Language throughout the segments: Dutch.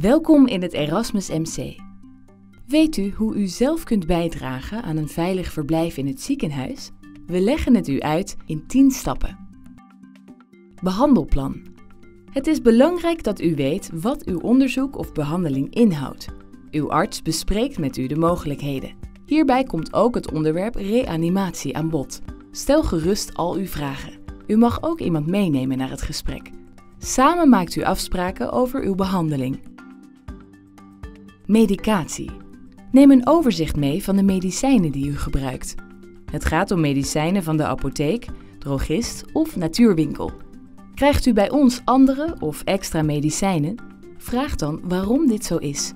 Welkom in het Erasmus MC. Weet u hoe u zelf kunt bijdragen aan een veilig verblijf in het ziekenhuis? We leggen het u uit in 10 stappen. Behandelplan. Het is belangrijk dat u weet wat uw onderzoek of behandeling inhoudt. Uw arts bespreekt met u de mogelijkheden. Hierbij komt ook het onderwerp reanimatie aan bod. Stel gerust al uw vragen. U mag ook iemand meenemen naar het gesprek. Samen maakt u afspraken over uw behandeling. Medicatie. Neem een overzicht mee van de medicijnen die u gebruikt. Het gaat om medicijnen van de apotheek, drogist of natuurwinkel. Krijgt u bij ons andere of extra medicijnen? Vraag dan waarom dit zo is.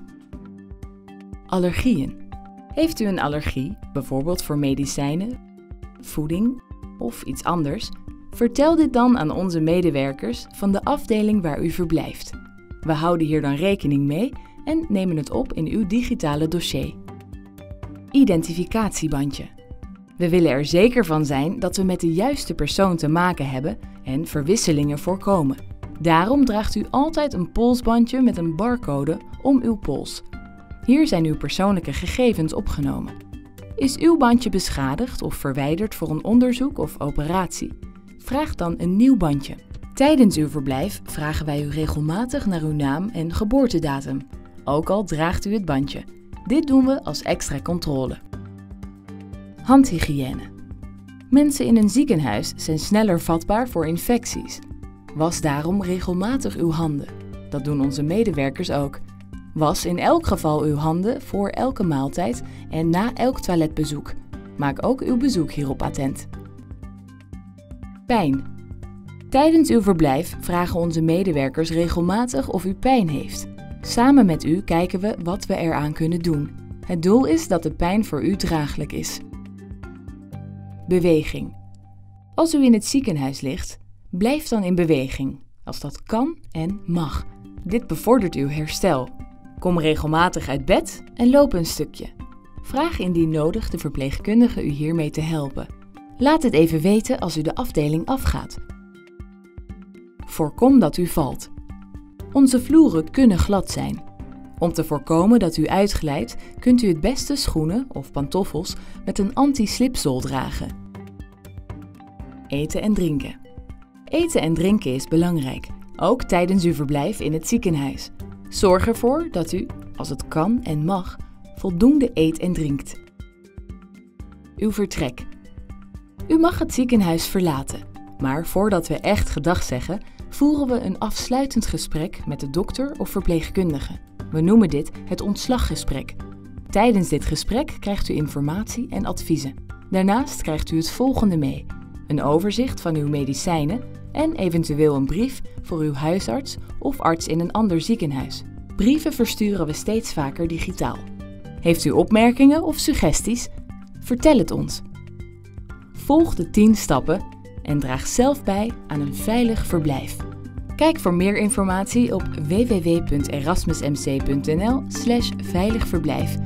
Allergieën. Heeft u een allergie, bijvoorbeeld voor medicijnen, voeding of iets anders? Vertel dit dan aan onze medewerkers van de afdeling waar u verblijft. We houden hier dan rekening mee en nemen het op in uw digitale dossier. Identificatiebandje. We willen er zeker van zijn dat we met de juiste persoon te maken hebben en verwisselingen voorkomen. Daarom draagt u altijd een polsbandje met een barcode om uw pols. Hier zijn uw persoonlijke gegevens opgenomen. Is uw bandje beschadigd of verwijderd voor een onderzoek of operatie? Vraag dan een nieuw bandje. Tijdens uw verblijf vragen wij u regelmatig naar uw naam en geboortedatum, ook al draagt u het bandje. Dit doen we als extra controle. Handhygiëne. Mensen in een ziekenhuis zijn sneller vatbaar voor infecties. Was daarom regelmatig uw handen. Dat doen onze medewerkers ook. Was in elk geval uw handen voor elke maaltijd en na elk toiletbezoek. Maak ook uw bezoek hierop attent. Pijn. Tijdens uw verblijf vragen onze medewerkers regelmatig of u pijn heeft. Samen met u kijken we wat we eraan kunnen doen. Het doel is dat de pijn voor u draaglijk is. Beweging. Als u in het ziekenhuis ligt, blijf dan in beweging, als dat kan en mag. Dit bevordert uw herstel. Kom regelmatig uit bed en loop een stukje. Vraag indien nodig de verpleegkundige u hiermee te helpen. Laat het even weten als u de afdeling afgaat. Voorkom dat u valt. Onze vloeren kunnen glad zijn. Om te voorkomen dat u uitglijdt, kunt u het beste schoenen of pantoffels met een anti-slipzool dragen. Eten en drinken. Eten en drinken is belangrijk, ook tijdens uw verblijf in het ziekenhuis. Zorg ervoor dat u, als het kan en mag, voldoende eet en drinkt. Uw vertrek. U mag het ziekenhuis verlaten, maar voordat we echt gedag zeggen, voeren we een afsluitend gesprek met de dokter of verpleegkundige. We noemen dit het ontslaggesprek. Tijdens dit gesprek krijgt u informatie en adviezen. Daarnaast krijgt u het volgende mee: een overzicht van uw medicijnen en eventueel een brief voor uw huisarts of arts in een ander ziekenhuis. Brieven versturen we steeds vaker digitaal. Heeft u opmerkingen of suggesties? Vertel het ons. Volg de 10 stappen en draag zelf bij aan een veilig verblijf. Kijk voor meer informatie op www.erasmusmc.nl/veiligverblijf